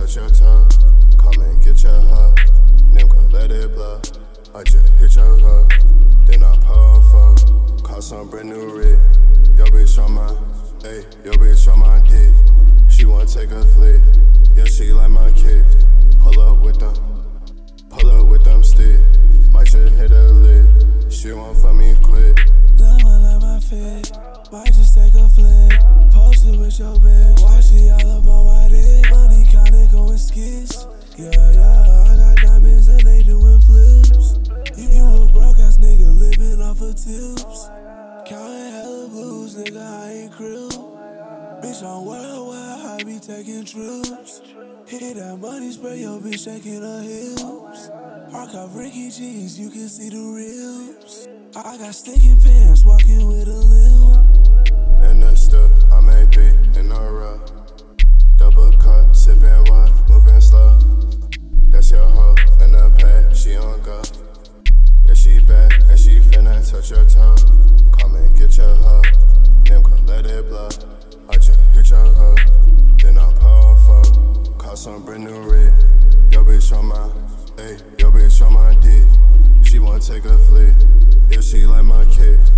touch your tongue. Come and get your hug. Nigga, let it blow. I just hit your hug. Then I puff up. Caught some brand new rig. Yo, bitch on my, ayy, yo, bitch on my dick. She wanna take a flick. Yeah, she like my kick. Pull up with them. Pull up with them stick. Might just hit a lick. She want from me quick. Lemon at my feet. Might just take a flick. Post it with your bitch. Why she all nigga, I ain't crew. Bitch, I'm worldwide, I be taking trips. Hit that money, spray your bitch shaking her hips. Park off Ricky jeans, you can see the ribs. I got sticky pants, walking with some brand new red. Yo bitch on my, hey, yo bitch on my dick. She wanna take a flick. Yeah, she like my kicks.